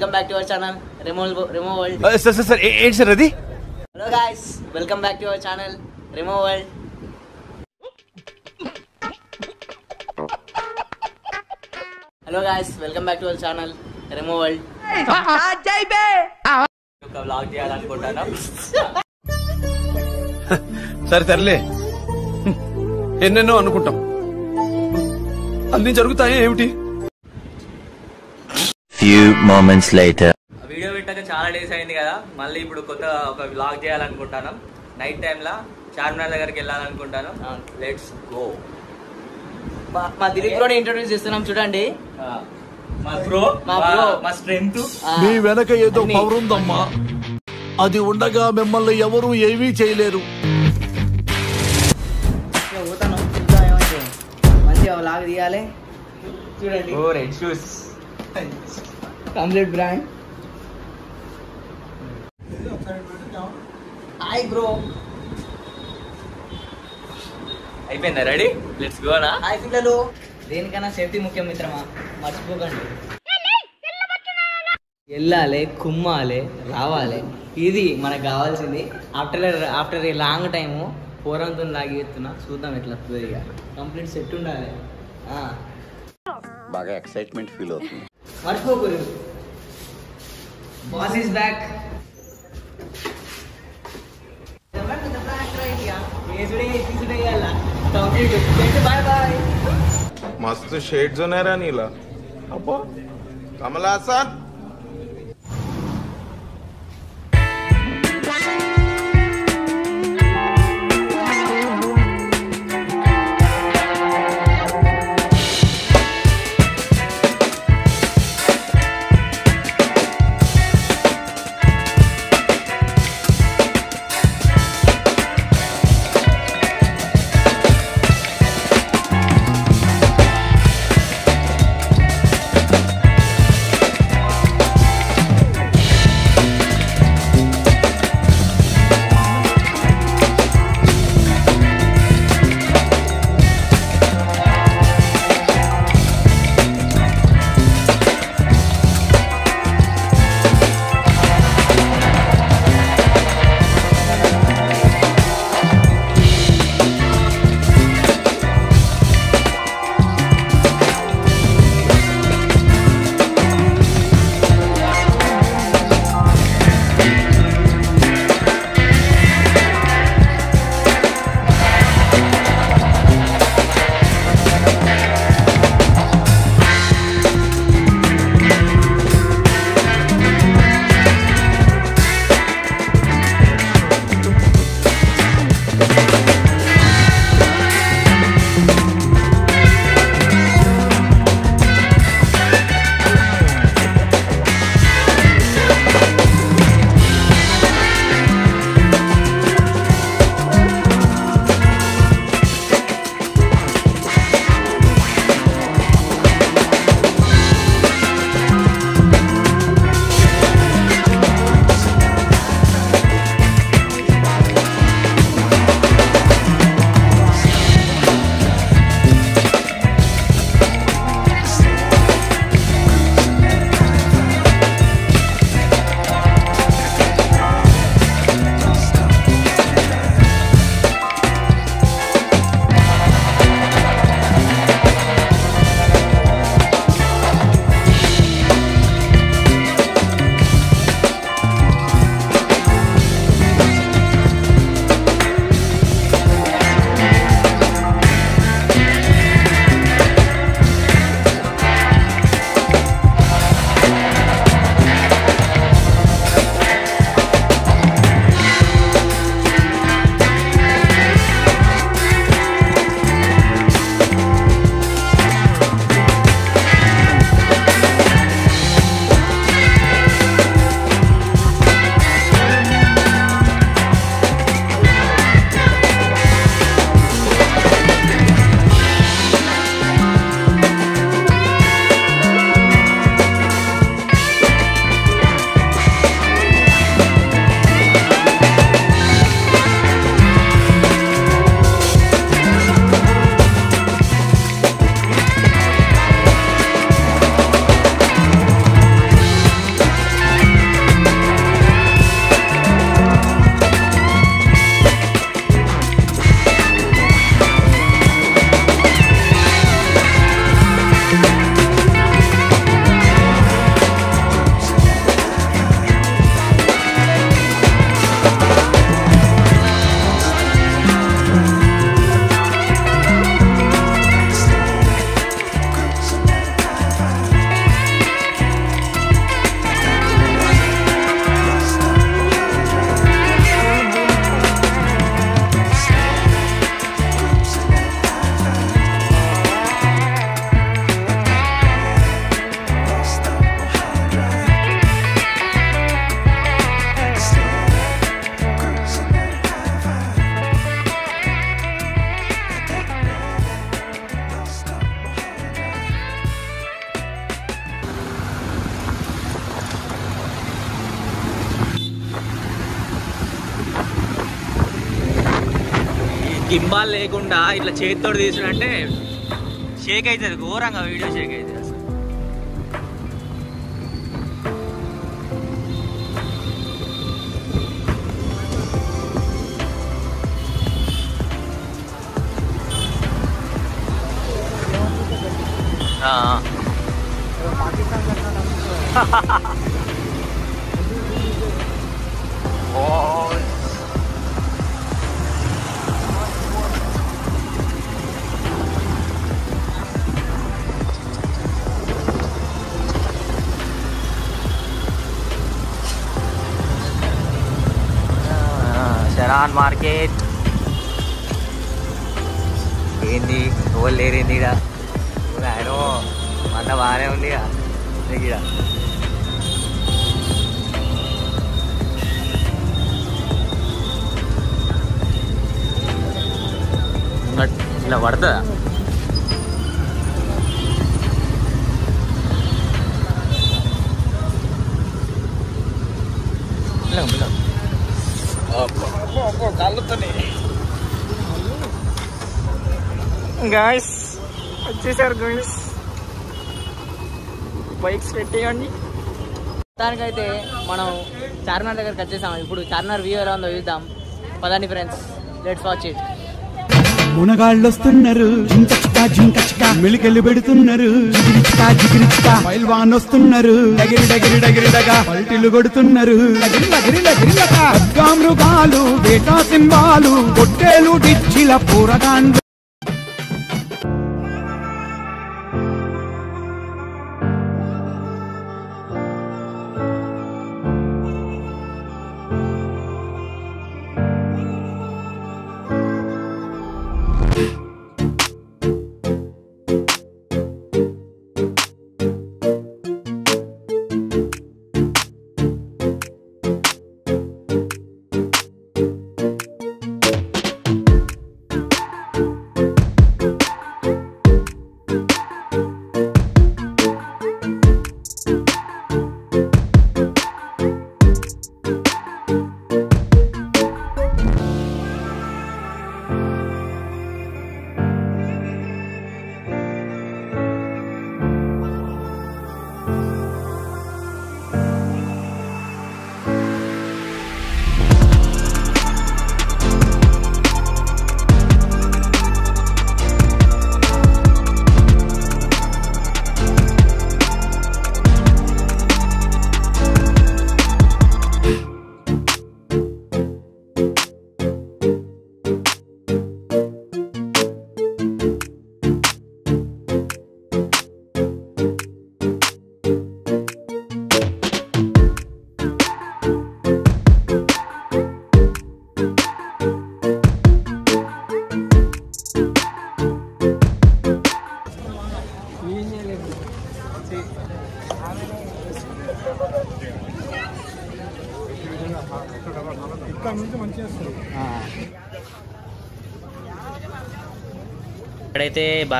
Welcome back to our channel Rimo world sir sir ఏంటి sir అది? Hello guys welcome back to our channel Rimo world hello guys welcome back to our channel Rimo world ఒక vlog చేయాలనుకుంటాను. సరే తరలే ఎన్నెన్నో అనుకుంటాం. అన్ని జరుగుతాయా ఏమిటి? Few moments later. వీడియో పెట్టాక చాలా డేస్ అయింది కదా. మళ్ళీ ఇప్పుడు కొత్త ఒక వ్లాగ్ చేయాలనుకుంటాను. నైట్ టైంలో చార్మినార్ దగ్గరికి వెళ్ళాలనుకుంటాను. లెట్స్ గో మా- దిలీప్ కూడా ఇంట్రొడ్యూస్ చేస్తున్నాం చూడండి. మా బ్రో మా bro. మా స్ట్రెంగ్త్ మీ వెనక ఏదో. పవర్ ఉందమ్మా అది ఉండగా మిమ్మల్ని ఎవరూ ఏమీ చేయలేరు. పోతాను మంచిగా లాగ్ తీయాలి. చూడండి. ఓ red shoes complete brand hi bro అయిపోయిందా? రెడీ లెట్స్ గోనా హాయ్ పిల్లలు. దేనికైనా సేఫ్టీ ముఖ్యం మిత్రమా? మర్చిపోకండి. వెళ్ళాలి కుమ్మాలి రావాలి. ఇది మనకు కావాల్సింది. After after a long time పోరంతో లాగి ఎత్తున్నా చూద్దాం ఎట్లా వస్తుంది ఇక. కంప్లీట్ సెట్ ఉండాలి. ఆ, బాగా ఎక్సైట్మెంట్ ఫీల్ అవుతుంది మర్చిపోకూడదు boss is back boy boy मस्त शेड जो नाही राणीला अप्पा कमला असा గింబాల్ లేకుండా ఇట్లా చేతితో తీసుడంటే షేక్ అవుతుంది ఘోరంగా వీడియో షేక్ అవుతుంది అసలు. ఆ, శరాన్ మార్కెట్ ఏంది ఎవరు లేరేంది ఇడ ఆయన మంద బాగానే ఉంది ఇక ఇలా పడుతుందా గాయస్ వచ్చేసారు గాయస్ బైక్స్ పెట్టేయండి. మొత్తానికైతే మనం చార్మినార్ దగ్గరికి వచ్చేసాం. ఇప్పుడు చార్మినార్ వ్యూ ఎలా ఉందో చూద్దాం. పదండి ఫ్రెండ్స్ లెట్స్ వాచ్ ఇట్ మునగాళ్ళొస్తున్నారు. జింకచికా జింకచికా మెలికెళ్ళి పెడుతున్నారు. జిగిరిచికా జిగిరిచికా పైల్వాన్ వస్తున్నారు డగిరి డగిరి డగిరి డగా పల్టీలు కొడుతున్నారు. మృగాలు వేటా సింబాలు పొట్టేలు డిచ్చిల పూరగాండ్లు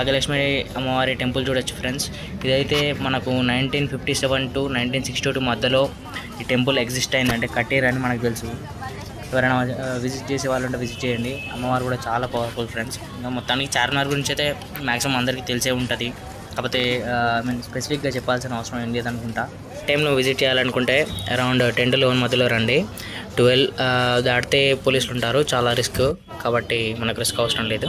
నాగలక్ష్మి అమ్మవారి టెంపుల్ చూడొచ్చు ఫ్రెండ్స్. ఇదైతే మనకు nineteen fifty seven to nineteen sixty two మధ్యలో ఈ టెంపుల్ ఎగ్జిస్ట్ అయిందంటే కట్టేరని మనకు తెలుసు. ఎవరైనా విజిట్ చేసే వాళ్ళు ఉంటే విజిట్ చేయండి. అమ్మవారు కూడా చాలా పవర్ఫుల్ ఫ్రెండ్స్ ఇంకా మొత్తానికి చార్మినార్ గురించి అయితే మ్యాక్సిమం అందరికీ తెలిసే ఉంటుంది. కాకపోతే ఐ మీన్ స్పెసిఫిక్గా చెప్పాల్సిన అవసరం ఏం లేదనుకుంటా. టైంలో విజిట్ చేయాలనుకుంటే అరౌండ్ టెన్ టు లెవెన్ మధ్యలో రండి. ట్వెల్వ్ దాటితే పోలీసులు ఉంటారు. చాలా రిస్క్. కాబట్టి మనకు రిస్క్ అవసరం లేదు.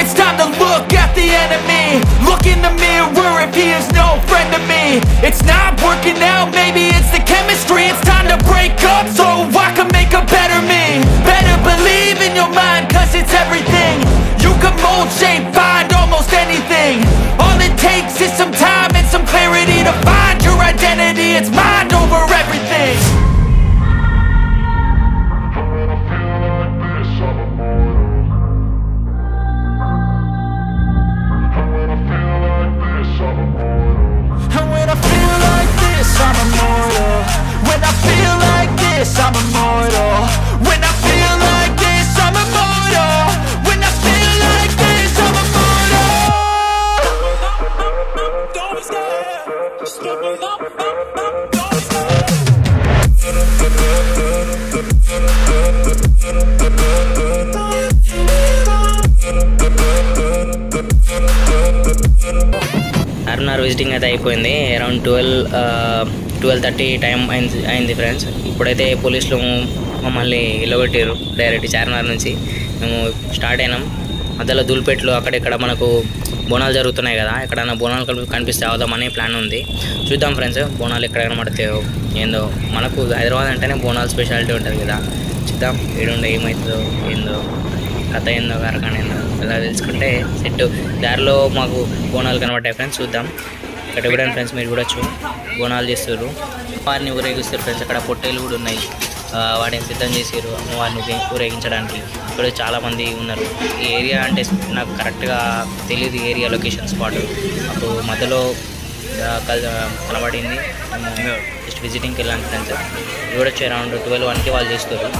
It's time to look at the enemy. Look in the mirror if he is no friend to me. It's not working out, maybe it's the chemistry. It's time to break up so I can Charminar visiting అయితే అయిపోయింది. Around twelve twelve thirty time అయింది అయింది friends ఇప్పుడైతే పోలీసులు మమ్మల్ని ఇల్లగొట్టారు direct Charminar నుంచి. మేము start అయినాం. మధ్యలో దూల్పేట్లు అక్కడిక్కడ మనకు బోనాలు జరుగుతున్నాయి కదా ఎక్కడైనా బోనాలు కనిపిస్తే అవుదామని ప్లాన్ ఉంది. చూద్దాం ఫ్రెండ్స్ బోనాలు ఎక్కడ కనబడతాయో ఏందో. మనకు హైదరాబాద్ అంటేనే బోనాలు స్పెషాలిటీ ఉంటుంది కదా. చూద్దాం ఏడుండే ఏమవుతుందో ఏందో. కథ ఏందో కారకాణ ఏందో ఇలా తెలుసుకుంటే సెట్. దారిలో మాకు బోనాలు కనబడ్డాయి ఫ్రెండ్స్ చూద్దాం. ఇక్కడ కూడా ఫ్రెండ్స్ మీరు చూడొచ్చు బోనాలు చేస్తారు వారిని ఊరేగిస్తారు ఫ్రెండ్స్. అక్కడ పొట్టేలు కూడా ఉన్నాయి. వాటిని సిద్ధం చేసారు అమ్మవారిని ఊరేగించడానికి ఇక్కడ చాలామంది ఉన్నారు. ఈ ఏరియా అంటే నాకు కరెక్ట్గా తెలియదు ఏరియా లొకేషన్ స్పాట్. అప్పుడు మధ్యలో కనబడింది. జస్ట్ విజిటింగ్కి వెళ్ళాను ఫ్రెండ్స్. చూడొచ్చు అరౌండ్ ట్వెల్వ్ వన్కి వాళ్ళు చేస్తారు